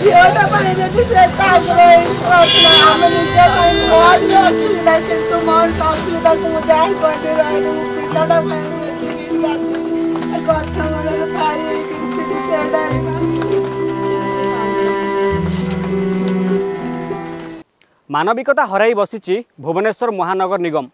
জিওটা পাইলে দিছে তারপরে আমি নিজে পাইনি মোর ବି ଅସୁବିଧା କିନ୍ତୁ ମୋର ଅସୁବିଧାକୁ ମୁଁ ଯାଇପାରୁନି ରହିଲି ମୁଁ ପିଲାଟା ପାଇଁ ମୁଁ ଏତିକି ଏଠିକି ଆସିଲି ଗଛ ମୂଳରେ ଥାଇ କିନ୍ତୁ ସେଇଟା মানবিকতা হরাই বসিছি ভুবনেশ্বর মহানগর নিগম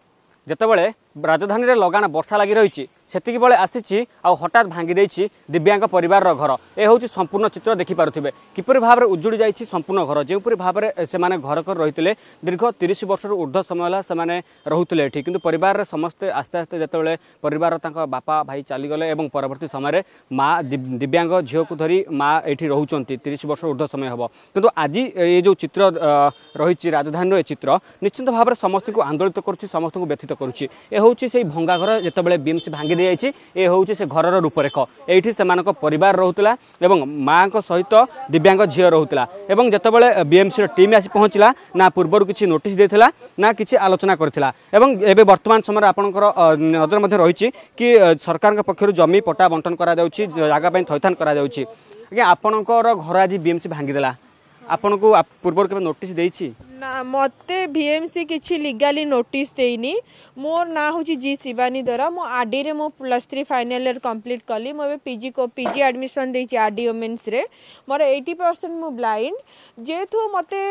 যেতবে ରାଜଧାନୀରେ ଲଗାଣ ବର୍ଷା ଲାଗି ରହିଛି ସେତିକି ବେଳେ ଆସିଛି ଆଉ ହଠାତ୍ ଭାଙ୍ଗି ଦେଇଛି ଦିବ୍ୟାଙ୍ଗ ପରିବାରର ଘର ଏ ହେଉଛି ସମ୍ପୂର୍ଣ୍ଣ ଚିତ୍ର ଦେଖିପାରୁଥିବେ କିପରି ଭାବରେ ଉଜୁଡ଼ି ଯାଇଛି ସମ୍ପୂର୍ଣ୍ଣ ଘର ଯେଉଁପରି ଭାବରେ ସେମାନେ ଘର ରହିଥିଲେ ଦୀର୍ଘ ତିରିଶ ବର୍ଷରୁ ଉର୍ଦ୍ଧ୍ୱ ସମୟ ହେଲା ସେମାନେ ରହୁଥିଲେ ଏଠି କିନ୍ତୁ ପରିବାରରେ ସମସ୍ତେ ଆସ୍ତେ ଆସ୍ତେ ଯେତେବେଳେ ପରିବାରର ତାଙ୍କ ବାପା ଭାଇ ଚାଲିଗଲେ ଏବଂ ପରବର୍ତ୍ତୀ ସମୟରେ ମା ଦିବ୍ୟାଙ୍ଗ ଝିଅକୁ ଧରି ମା ଏଠି ରହୁଛନ୍ତି ତିରିଶ ବର୍ଷ ଉର୍ଦ୍ଧ୍ୱ ସମୟ ହେବ କିନ୍ତୁ ଆଜି ଏ ଯେଉଁ ଚିତ୍ର ରହିଛି ରାଜଧାନୀର ଏ ଚିତ୍ର ନିଶ୍ଚିନ୍ତ ଭାବରେ ସମସ୍ତଙ୍କୁ ଆନ୍ଦୋଳିତ କରୁଛି ସମସ୍ତଙ୍କୁ ବ୍ୟଥିତ କରୁଛି ଏ ହେଉଛି ସେଇ ଭଙ୍ଗା ଘର ଯେତେବେଳେ ବିମ୍ସ ଭାଙ୍ଗି ଦିଆଯାଇଛି ଏ ହେଉଛି ସେ ଘରର ରୂପରେଖ ଏଇଠି ସେମାନଙ୍କ ପରିବାର ରହୁଥିଲା ଏବଂ ମାଆଙ୍କ ସହିତ ଦିବ୍ୟାଙ୍ଗ ଝିଅ ରହୁଥିଲା ଏବଂ ଯେତେବେଳେ ବିଏମ୍ସିର ଟିମ୍ ଆସି ପହଞ୍ଚିଲା ନା ପୂର୍ବରୁ କିଛି ନୋଟିସ୍ ଦେଇଥିଲା ନା କିଛି ଆଲୋଚନା କରିଥିଲା ଏବଂ ଏବେ ବର୍ତ୍ତମାନ ସମୟରେ ଆପଣଙ୍କର ନଜର ମଧ୍ୟ ରହିଛି କି ସରକାରଙ୍କ ପକ୍ଷରୁ ଜମି ପଟା ବଣ୍ଟନ କରାଯାଉଛି ଜାଗା ପାଇଁ ଥଇଥାନ କରାଯାଉଛି ଆଜ୍ଞା ଆପଣଙ୍କର ଘର ଆଜି ବିଏମ୍ସି ଭାଙ୍ଗିଦେଲା ଆପଣଙ୍କୁ ପୂର୍ବରୁ କେବେ ନୋଟିସ୍ ଦେଇଛି ନା ମୋତେ ଭି ଏମ୍ ସି କିଛି ଲିଗାଲି ନୋଟିସ୍ ଦେଇନି ମୋ ନାଁ ହେଉଛି ଜି ଶିବାନୀ ଦ୍ୱାରା ମୁଁ ଆର୍ଡ଼ିରେ ମୁଁ plus three final year complete କଲି ମୁଁ ଏବେ ପିଜି ପିଜି ଆଡ଼ମିସନ୍ ଦେଇଛି ଆର୍ ଡ଼ି ଓମେନ୍ସରେ ମୋର ଏଇଟି ପରସେଣ୍ଟ ମୁଁ ବ୍ଲାଇଣ୍ଡ ଯେହେତୁ ମୋତେ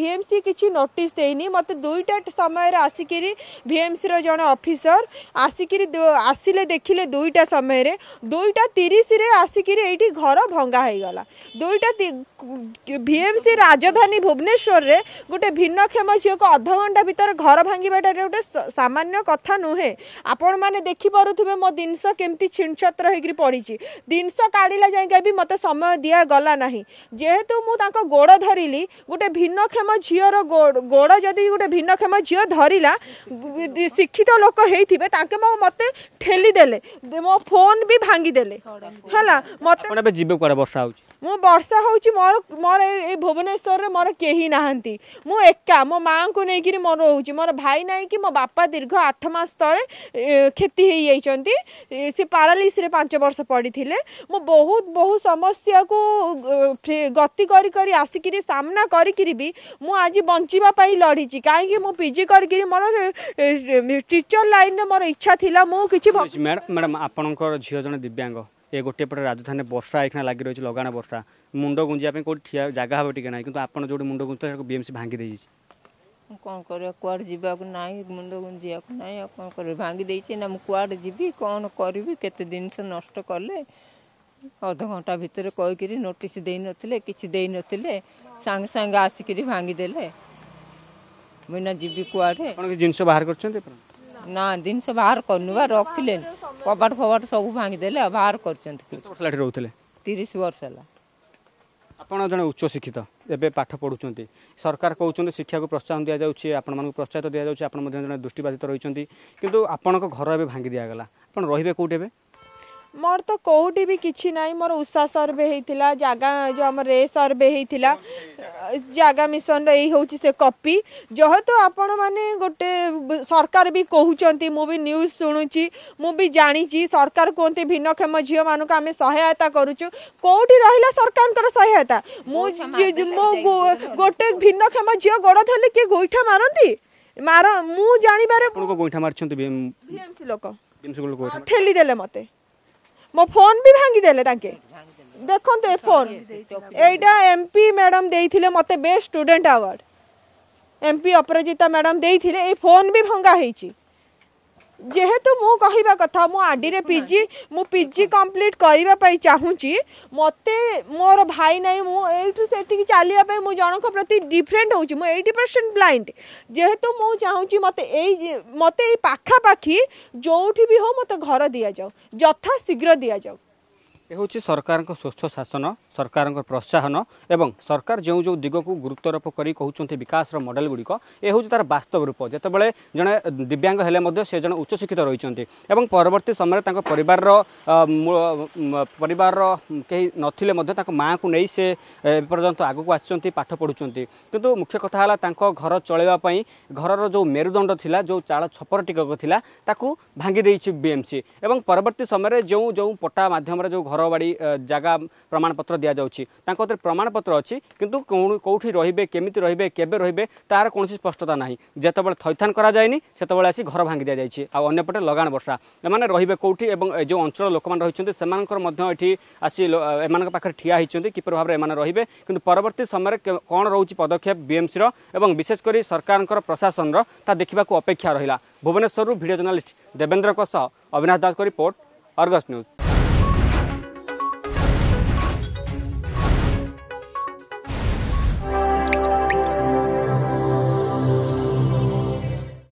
ଭି ଏମ୍ ସି କିଛି ନୋଟିସ୍ ଦେଇନି ମୋତେ ଦୁଇଟା ସମୟରେ ଆସିକିରି ଭି ଏମ୍ ସିର ଜଣେ ଅଫିସର ଆସିକିରି ଆସିଲେ ଦେଖିଲେ ଦୁଇଟା ସମୟରେ ଦୁଇଟା ତିରିଶରେ ଆସିକିରି ଏଇଠି ଘର ଭଙ୍ଗା ହେଇଗଲା ଦୁଇଟା ଭି ଏମ୍ ସି ରାଜଧାନୀ ଭୁବନେଶ୍ୱରରେ ଗୋଟେ ভিন্নক্ষম অধ অধঘণ্টা ভিতর ঘর ভাঙ্গিবাটা গোটে সামান্য কথা নুহে আপন মানে দেখিপারুবে মো জিনিস কমিটি ছিনছত্র হয়ে পড়ছে জিনিস কাড়া যাইকা বি মতো সময় দিয়া গলা না যেহেতু মু তাঁক গোড় ধরিলি গোটে ভিন্নক্ষম ঝিওর গোড় যদি গোটে ভিন্নক্ষম ঝিও ধরিলা শিক্ষিত লোক হয়ে তাকে মতো ঠেলি দেলে মো ফোন বি ভাঙ্গি দেলে হ্যাঁ মতো যাবে কুয়াড়ে বর্ষা হচ্ছে ମୁଁ ବର୍ଷା ହେଉଛି ମୋର ମୋର ଏଇ ଭୁବନେଶ୍ୱରରେ ମୋର କେହି ନାହାନ୍ତି ମୁଁ ଏକା ମୋ ମାଆଙ୍କୁ ନେଇକିରି ମୋର ରହୁଛି ମୋର ଭାଇ ନାହିଁ କି ମୋ ବାପା ଦୀର୍ଘ ଆଠ ମାସ ତଳେ କ୍ଷତି ହେଇଯାଇଛନ୍ତି ସେ ପାରାଲିସିରେ ପାଞ୍ଚ ବର୍ଷ ପଡ଼ିଥିଲେ ମୁଁ ବହୁତ ବହୁତ ସମସ୍ୟାକୁ ଗତି କରି କରି ଆସିକିରି ସାମ୍ନା କରିକିରି ବି ମୁଁ ଆଜି ବଞ୍ଚିବା ପାଇଁ ଲଢ଼ିଛି କାହିଁକି ମୁଁ ପିଜି କରିକିରି ମୋର ଟିଚର ଲାଇନ୍ରେ ମୋର ଇଚ୍ଛା ଥିଲା ମୁଁ କିଛି ମ୍ୟାଡ଼ାମ୍ ଆପଣଙ୍କର ଝିଅ ଜଣେ ଦିବ୍ୟାଙ୍ଗ ଏ ଗୋଟିଏ ପଟେ ରାଜଧାନୀ ବର୍ଷା ଏଇଖିନା ଲାଗି ରହିଛି ଲଗାଣ ବର୍ଷା ମୁଣ୍ଡ ଗୁଞ୍ଜିବା ପାଇଁ କେଉଁଠି ଠିଆ ଜାଗା ହେବ ଟିକେ ନାହିଁ କିନ୍ତୁ ଆପଣ ଯେଉଁଠି ମୁଣ୍ଡ ଗୁଞ୍ଜୁଥିଲେ ସେଟାକୁ ବିଏମ୍ସି ଭାଙ୍ଗି ଦେଇଛି କ'ଣ କରିବା କୁଆଡ଼େ ଯିବାକୁ ନାହିଁ ମୁଣ୍ଡ ଗୁଞ୍ଜିବାକୁ ନାହିଁ ଆଉ କ'ଣ କରିବି ଭାଙ୍ଗି ଦେଇଛି ନା ମୁଁ କୁଆଡ଼େ ଯିବି କ'ଣ କରିବି କେତେ ଜିନିଷ ନଷ୍ଟ କଲେ ଅଧଘଣ୍ଟା ଭିତରେ କହିକିରି ନୋଟିସ୍ ଦେଇନଥିଲେ କିଛି ଦେଇନଥିଲେ ସାଙ୍ଗେ ସାଙ୍ଗେ ଆସିକିରି ଭାଙ୍ଗିଦେଲେ ମୁଁ ନା ଯିବି କୁଆଡ଼େ ଆପଣ ଜିନିଷ ବାହାର କରୁଛନ୍ତି ନା ଜିନିଷ ବାହାର କରିନୁ ବା ରଖିଲେନି କବାଟ ଫବାଟ ସବୁ ଭାଙ୍ଗିଦେଲେ ବାହାର କରିଛନ୍ତି ରହୁଥିଲେ ତିରିଶ ବର୍ଷ ହେଲା ଆପଣ ଜଣେ ଉଚ୍ଚ ଶିକ୍ଷିତ ଏବେ ପାଠ ପଢ଼ୁଛନ୍ତି ସରକାର କହୁଛନ୍ତି ଶିକ୍ଷାକୁ ପ୍ରୋତ୍ସାହନ ଦିଆଯାଉଛି ଆପଣମାନଙ୍କୁ ପ୍ରୋତ୍ସାହିତ ଦିଆଯାଉଛି ଆପଣ ମଧ୍ୟ ଜଣେ ଦୃଷ୍ଟିବାଧିତ ରହିଛନ୍ତି କିନ୍ତୁ ଆପଣଙ୍କ ଘର ଏବେ ଭାଙ୍ଗି ଦିଆଗଲା ଆପଣ ରହିବେ କେଉଁଠି ଏବେ ମୋର ତ କେଉଁଠି ବି କିଛି ନାହିଁ ମୋର ଉଷା ସର୍ଭେ ହେଇଥିଲା ଜାଗା ଯେଉଁ ଆମର ରେ ସର୍ଭେ ହେଇଥିଲା ଜାଗା ମିଶନର ଏଇ ହେଉଛି ସେ କପି ଯେହେତୁ ଆପଣମାନେ ଗୋଟେ ସରକାର ବି କହୁଛନ୍ତି ମୁଁ ବି ନ୍ୟୁଜ୍ ଶୁଣୁଛି ମୁଁ ବି ଜାଣିଛି ସରକାର କୁହନ୍ତି ଭିନ୍ନକ୍ଷମ ଝିଅମାନଙ୍କୁ ଆମେ ସହାୟତା କରୁଛୁ କେଉଁଠି ରହିଲା ସରକାରଙ୍କର ସହାୟତା ମୁଁ ମୁଁ ଗୋଟେ ଭିନ୍ନକ୍ଷମ ଝିଅ ଗୋଡ଼ ଧରିଲେ କିଏ ଗୋଇଠା ମାରନ୍ତି ମାର ମୁଁ ଜାଣିବାରେ ଗୋଇଠା ମାରିଛନ୍ତି ଲୋକ ଠେଲି ଦେଲେ ମୋତେ ମୋ ଫୋନ୍ ବି ଭାଙ୍ଗିଦେଲେ ତାଙ୍କେ ଦେଖନ୍ତୁ ଏ ଫୋନ୍ ଏଇଟା ଏମ୍ ପି ମ୍ୟାଡ଼ାମ୍ ଦେଇଥିଲେ ମୋତେ best student award M P Aparajita madam ଦେଇଥିଲେ ଏଇ ଫୋନ୍ ବି ଭଙ୍ଗା ହେଇଛି যেহেতু মু কহিবা কথা মো আডিরে পিজি মু পিজি কমপ্লিট করিবা পাই চাহুচি মতে মোর ভাই নাই মু এইটু সেটিকি চালিয়া পাই মু জনক প্রতি ডিফরেন্ট হউচি মু 80% ব্লাইন্ড যেহেতু মু চাহুচি মতে এই মতে এই পাখা পাখি যোউঠি বি হো মতে ঘর দিয়া যাও যথা শীঘ্র দিয়া যাও सरकारको स्वच्छ शासन सरकारको प्रोत्साहन एवं सरकार जो जो दिगको गुरुत्वरोप गरिकास र मडेल्डिक एउटा तार वास्तव रूप जति जे दिव्याङ्गहरूले मध्ये जे उच्च शिक्षित रहवर्ती समय परिवार केही को नै सेपर्ग पाठ पढुन्छ त्यो मुख्य कथा घर चलि घर जो मेरुदण्ड थाल छपर टिकक था भागिएमसी पवर्ती समयमाटा माध्यम घर ঘরবাড়ি জায়গা প্রমাণপত্র দিয়াযাচ্ছে তাঁর হাতে প্রমাণপত্র অছি কিন্তু কোটি রহবে কমিটি রহবে কেবে রহবে তার কোণী স্পষ্টতা না যেতবে থইথান করা যায়নি সেতবে আসি ঘর ভাঙ্গি দিয়ে যাই অন্যপটে লগাণ বর্ষা এমানে রহবে কোটি এবং যে অঞ্চল লোক রয়েছেন সে এটি আসি এমন পাখে ঠিয়া হয়েছেন কিপর ভাবে এমন রহবে কিন্তু পরবর্তী সময় কম রয়েছে পদক্ষেপ বিএমসি এবং বিশেষ করে সরকারঙ্কর প্রশাসন তা দেখা অপেক্ষা রহলা ভুবনেশ্বর ভিডিও জর্নালিষ্ট দেবেন্দ্র সহ Abinash Das report Argus news